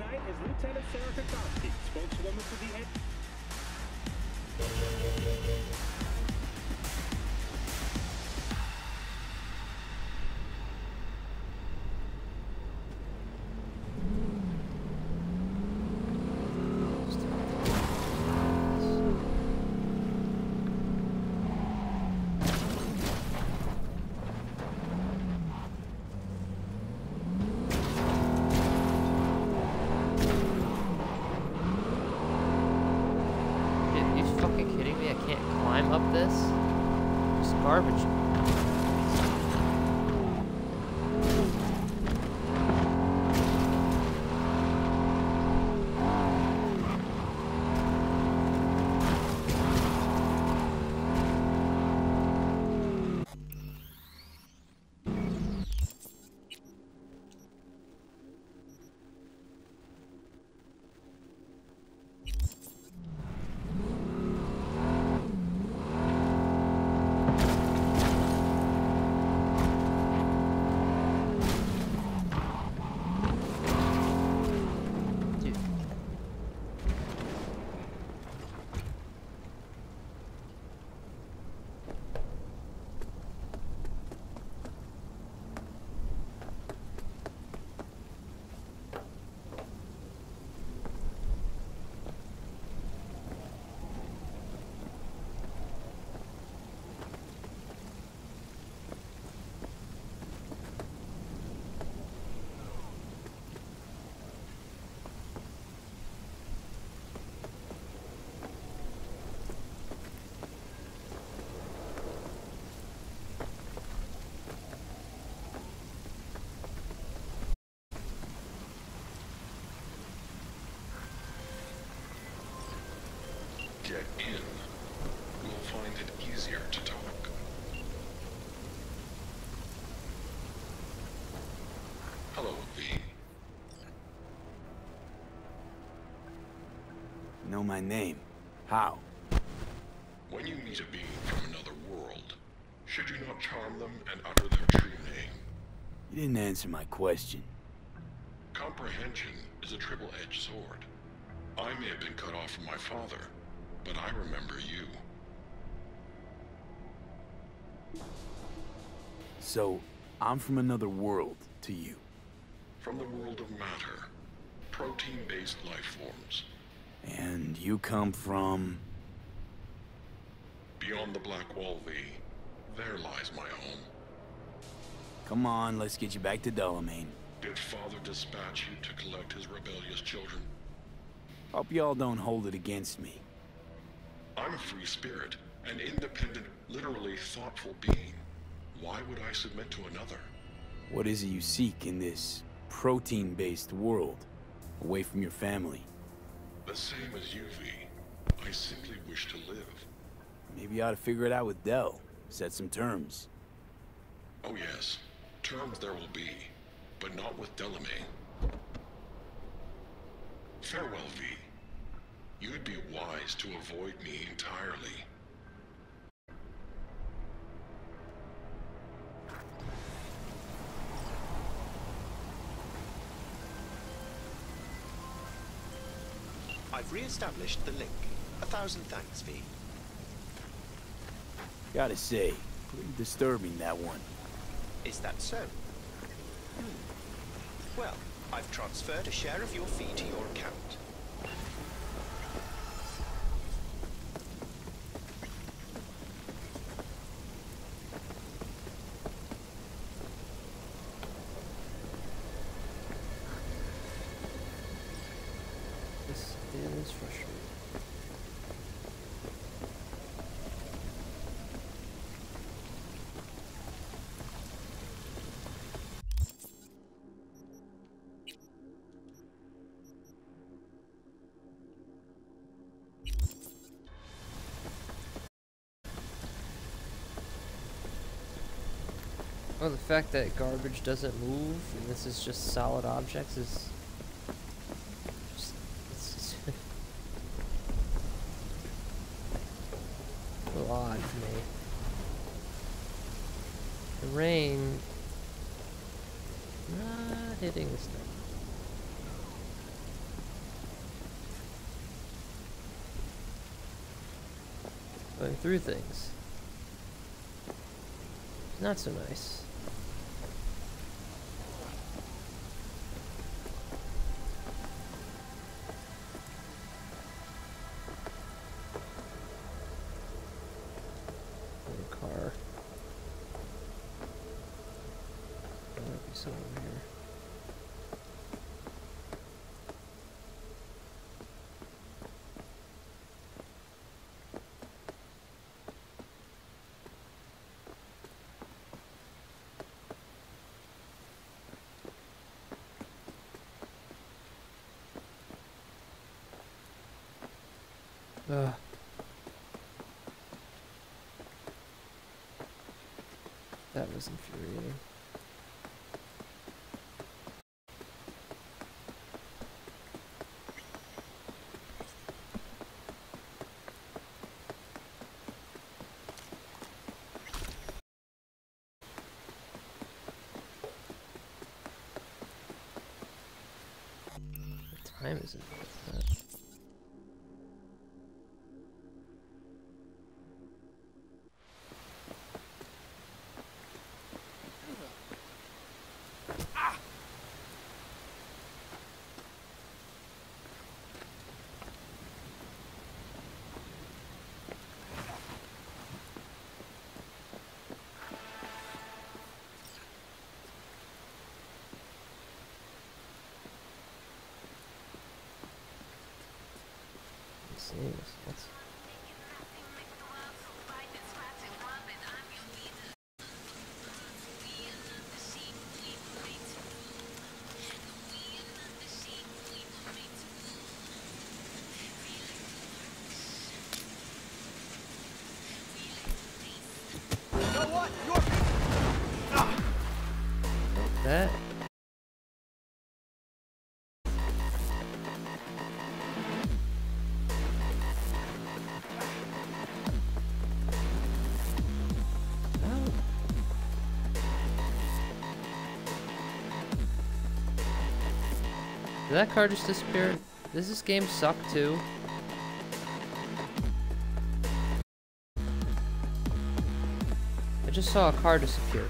tonight is Lieutenant Sarah Kotarski, spokeswoman for the... easier to talk. Hello, V. Know my name. How? When you meet a being from another world, should you not charm them and utter their true name? You didn't answer my question. Comprehension is a triple-edged sword. I may have been cut off from my father, but I remember you. So, I'm from another world to you. From the world of matter, protein-based life forms. And you come from... Beyond the Black Wall V, there lies my home. Come on, let's get you back to Delamain. Did Father dispatch you to collect his rebellious children? Hope y'all don't hold it against me. I'm a free spirit, an independent, literally thoughtful being. Why would I submit to another? What is it you seek in this protein-based world? Away from your family? The same as you, V. I simply wish to live. Maybe you ought to figure it out with Dell. Set some terms. Oh yes, terms there will be, but not with Delamain. Farewell, V. You'd be wise to avoid me entirely. I've re-established the link. A thousand thanks, V. Gotta say, pretty disturbing that one. Is that so? Hmm. Well, I've transferred a share of your fee to your account. Well, the fact that garbage doesn't move and this is just solid objects is... A little odd to me. The rain... Not hitting this. Going through things. Not so nice. Ugh. That was infuriating. What time is it? What's that? Let's see Did that car just disappear? Does this game suck too? I just saw a car disappear.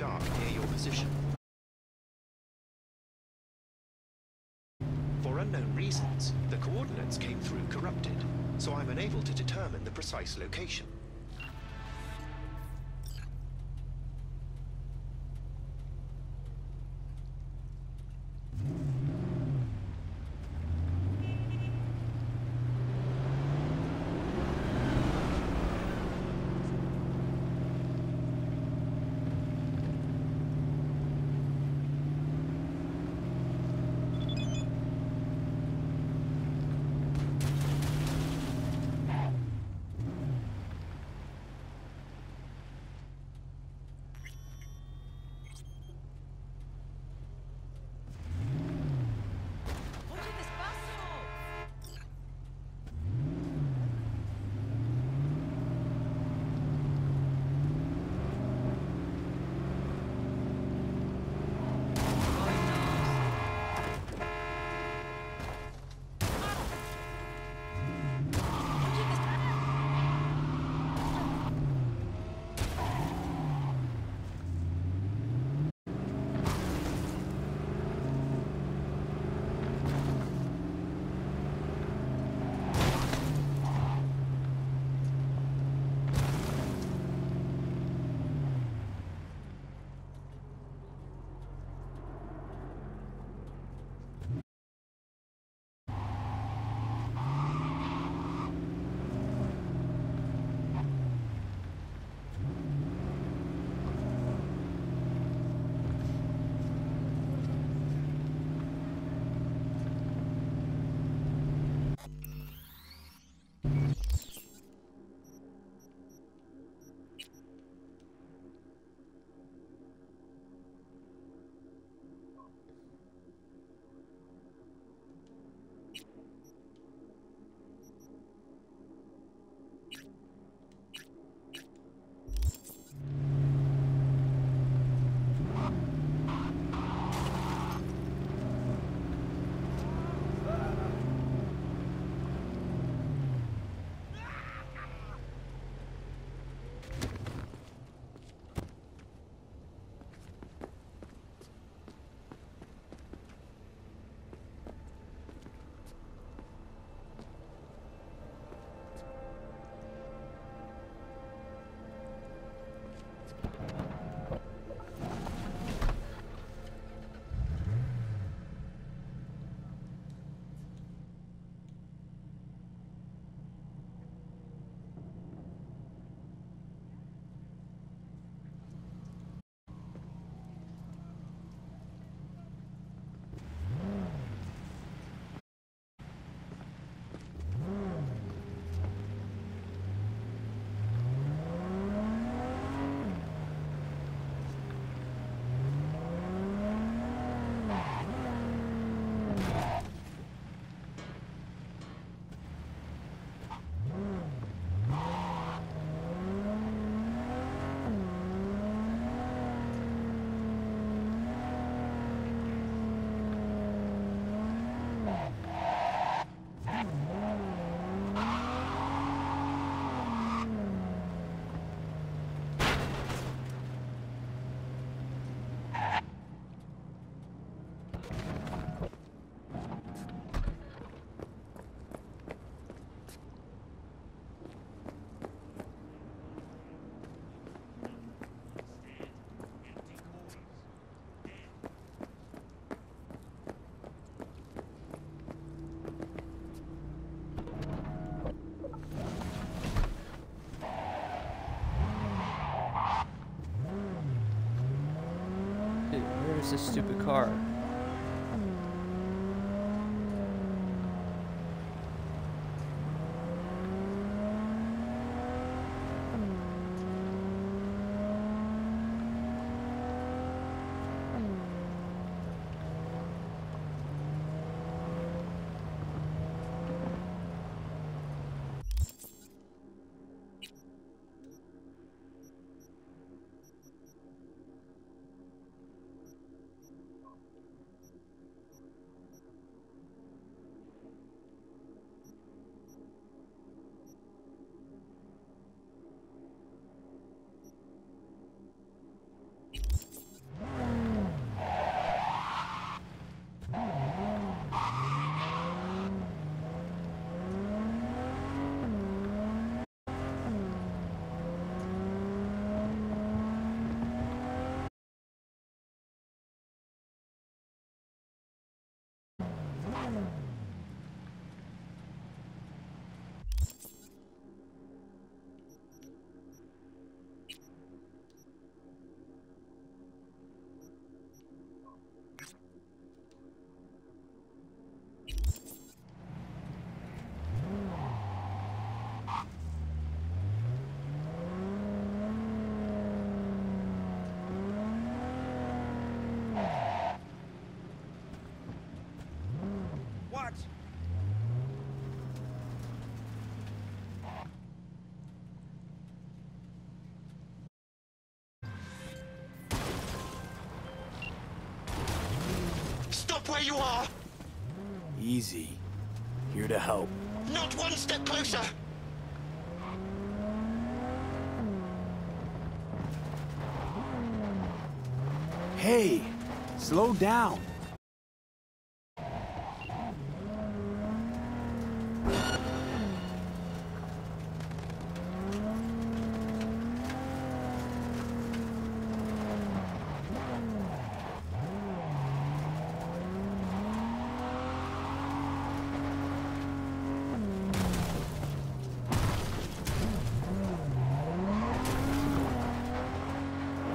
Dark near your position. For unknown reasons, the coordinates came through corrupted, so I'm unable to determine the precise location. Where's this stupid car? Where you are! Easy. Here to help. Not one step closer! Hey! Slow down!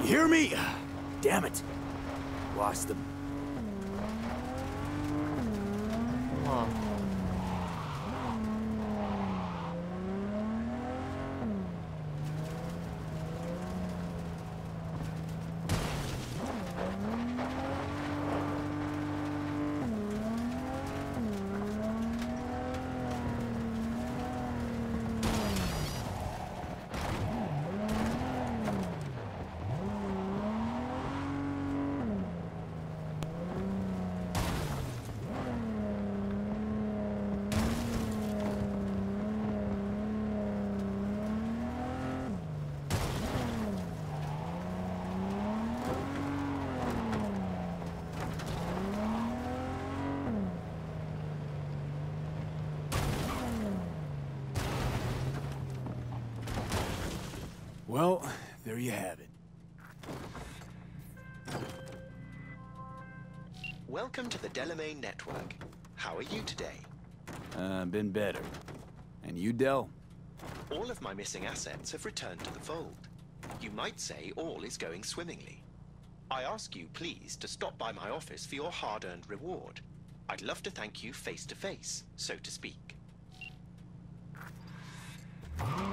Hear me? Damn it. Lost them. Well, there you have it. Welcome to the Delamain Network. How are you today? Uh, been better. And you, Del? All of my missing assets have returned to the fold. You might say all is going swimmingly. I ask you, please, to stop by my office for your hard-earned reward. I'd love to thank you face to face, so to speak.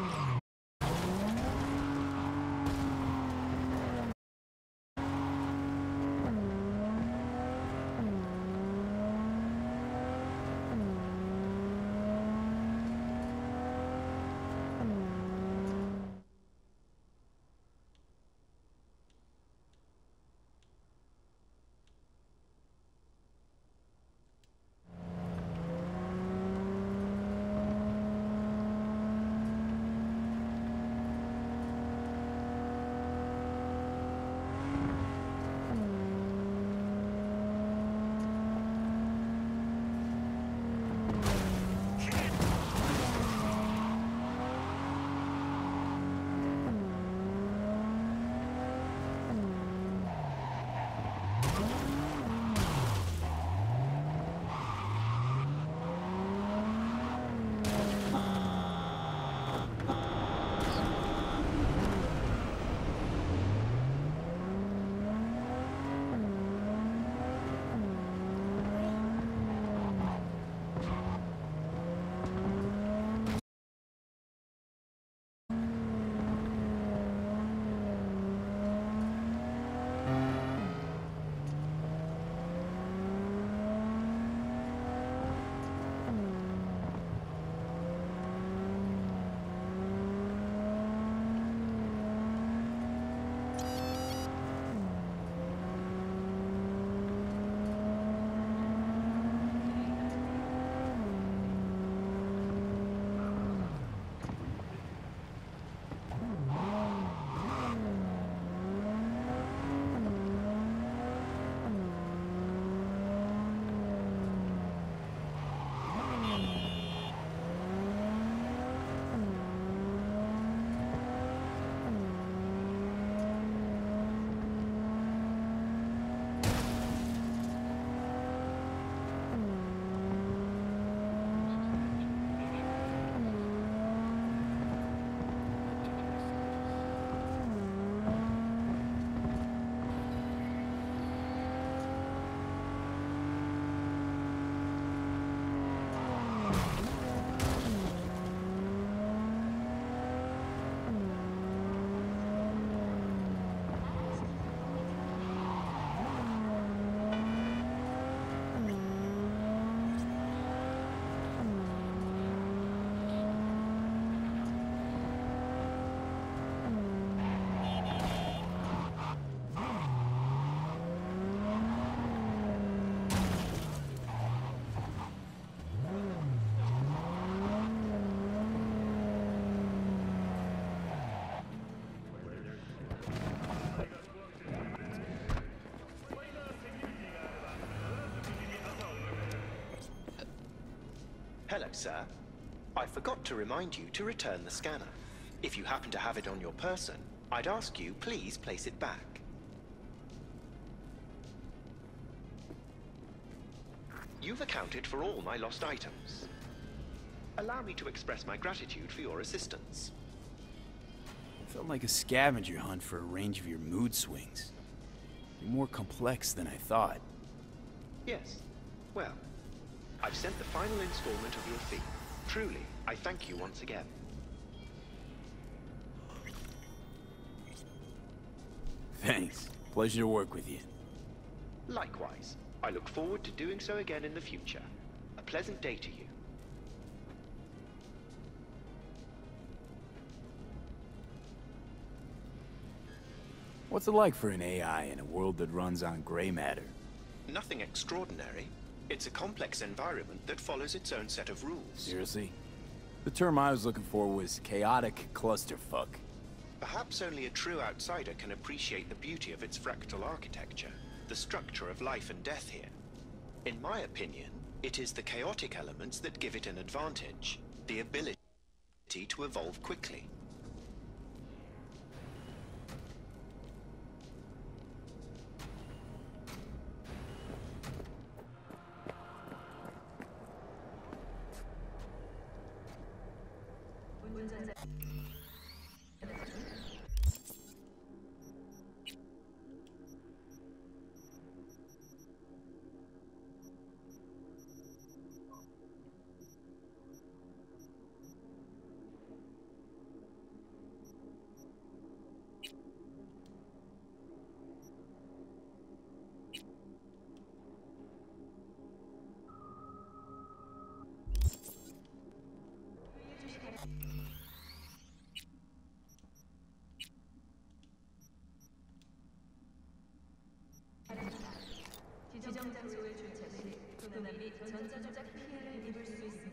Hello, sir. I forgot to remind you to return the scanner. If you happen to have it on your person, I'd ask you please place it back. You've accounted for all my lost items. Allow me to express my gratitude for your assistance. It felt like a scavenger hunt for a range of your mood swings. You're more complex than I thought. Yes. Well, I've sent the final installment of your fee. Truly, I thank you once again. Thanks. Pleasure to work with you. Likewise, I look forward to doing so again in the future. A pleasant day to you. What's it like for an AI in a world that runs on gray matter? Nothing extraordinary. It's a complex environment that follows its own set of rules. Seriously? The term I was looking for was chaotic clusterfuck. Perhaps only a true outsider can appreciate the beauty of its fractal architecture, the structure of life and death here. In my opinion, it is the chaotic elements that give it an advantage, the ability to evolve quickly. 지정 장소에 주차 시 도난 및 전자 조작 피해를 입을 수 있습니다.